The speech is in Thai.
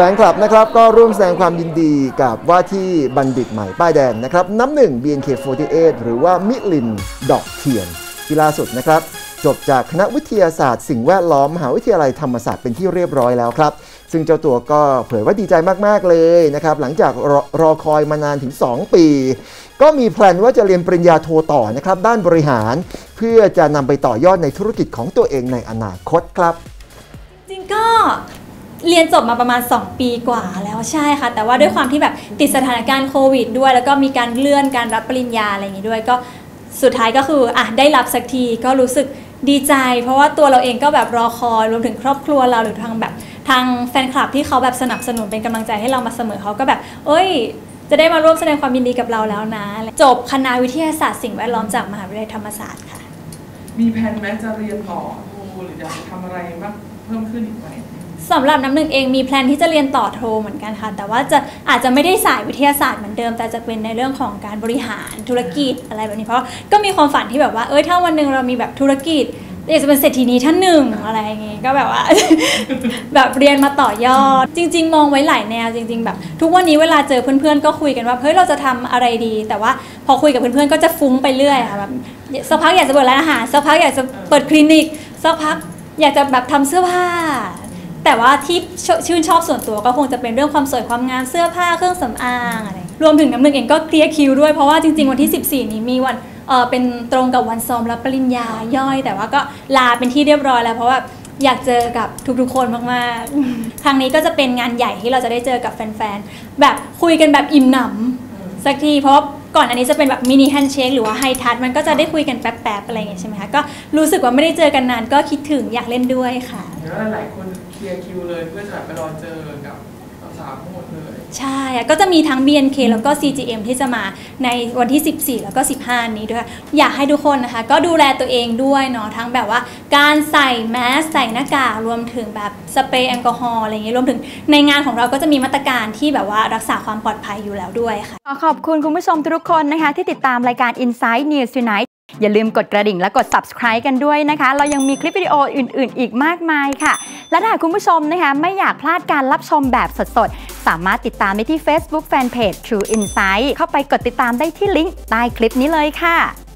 แฟนคลับนะครับก็ร่วมแสดงความยินดีกับว่าที่บัณฑิตใหม่ป้ายแดงนะครับน้ำหนึ่ง BNK48 หรือว่ามิลินดอกเทียนที่ล่าสุดนะครับจบจากคณะวิทยาศาสตร์สิ่งแวดล้อมมหาวิทยาลัยธรรมศาสตร์เป็นที่เรียบร้อยแล้วครับ ซึ่งเจ้าตัวก็เผยว่าดีใจมากๆเลยนะครับ หลังจากรอรอคอยมานานถึง 2 ปี ก็มีแพลนว่าจะเรียนปริญญาโทต่อนะครับ ด้านบริหาร เพื่อจะนำไปต่อยอดในธุรกิจของตัวเองในอนาคตครับ จริงก็ เรียนจบมาประมาณ 2 ปีกว่าแล้วใช่ค่ะ แต่ว่าด้วยความที่แบบติดสถานการณ์โควิดด้วย แล้วก็มีการเลื่อนการรับปริญญาอะไรอย่างงี้ด้วยก็สุดท้ายก็คืออะได้รับสักทีก็รู้สึกดีใจ เพราะว่าตัวเราเองก็แบบรอคอยรวมถึงครอบครัวเราหรือทางแบบทางแฟนคลับที่เขาแบบสนับสนุนเป็นกำลังใจให้เรามาเสมอเขาก็แบบ เอ้ย จะได้มาร่วมแสดงความยินดีกับเราแล้วนะ จบคณะวิทยาศาสตร์สิ่งแวดล้อมจากมหาวิทยาลัยธรรมศาสตร์ค่ะ มีแผนไหมจะเรียนต่อหรืออยากจะทำอะไรมากเพิ่มขึ้นอีกไหม สำหรับน้ำหนึ่งเองมีแพลนที่จะเรียนต่อโทเหมือนกันค่ะ แต่ว่าจะอาจจะไม่ได้สายวิทยาศาสตร์เหมือนเดิม แต่จะเป็นในเรื่องของการบริหารธุรกิจอะไรแบบนี้เพราะก็มีความฝันที่แบบว่าเอ้ยถ้าวันหนึ่งเรามีแบบธุรกิจอยากจะเป็นเศรษฐีนี้ท่านหนึ่งอะไรอย่างงี้ก็แบบว่า แบบเรียนมาต่อยอด จริง ๆ มองไว้หลายแนวจริง ๆ แบบ ทุกวันนี้เวลาเจอเพื่อนๆก็คุยกันว่าเฮ้ยเราจะทำอะไรดี แต่ว่าพอคุยกับเพื่อนๆก็จะฟุ้งไปเรื่อยค่ะแบบสักพักอยากจะเปิดร้านอาหารสักพักอยากจะเปิดคลินิกสักพักอยากจะแบบทำเสื้อผ้า แต่ว่าที่ชชื่นชอบส่วนตัวก็คงจะเป็นเรื่องความสวยความงามเสื้อผ้าเครื่องสำอางอะไรรวมถึงน้ำหนึ่งเองก็เคลียร์คิวด้วยเพราะว่าจริง ๆ วันที่ 14 นี้มีวันเออเป็นตรงกับวันซ้อมรับปริญญาย่อย แต่ว่าก็ลาเป็นที่เรียบร้อยแล้วเพราะว่าอยากเจอกับทุกๆคนมากๆ ครั้งนี้ก็จะเป็นงานใหญ่ที่เราจะได้เจอกับแฟนๆ แบบคุยกันแบบอิ่มหนำสักทีเพราะก่อนอันนี้จะเป็นแบบ mini handshake หรือว่า high touch มันก็จะได้คุยกันแป๊บๆ อะไรอย่างเงี้ยใช่ไหมคะ ก็รู้สึกว่าไม่ได้เจอกันนานก็คิดถึงอยากเล่นด้วยค่ะเดี๋ยวหลายคน clear คิวเลยเพื่อจะแบบไปรอเจอกับสาวๆทั้งหมดเลย ใช่อะก็จะมีทั้ง BNK แล้วก็ CGM ที่จะมาในวันที่ 14 แล้วก็ 15 นี้ด้วย อยากให้ทุกคนนะคะ ก็ดูแลตัวเองด้วยเนาะทั้งแบบว่า การใส่แมสใส่หน้ากากรวมถึงแบบสเปรย์แอลกอฮอล์อะไรอย่างเงี้ยรวมถึงในงานของเราก็จะมีมาตรการที่แบบว่ารักษาความปลอดภัยอยู่แล้วด้วยค่ะขอขอบคุณคุณผู้ชมทุกคนนะคะ ที่ติดตามรายการ Inside News Tonight อย่าลืมกดกระดิ่งและกด subscribe กันด้วยนะคะ เรายังมีคลิปวิดีโออื่น ๆ อีกมากมายค่ะ และถ้าคุณผู้ชมนะคะไม่อยากพลาดการรับชมแบบสด ๆ สามารถติดตามได้ที่ Facebook Fanpage True Insight เข้าไปกดติดตามได้ที่ลิงก์ใต้คลิปนี้เลยค่ะ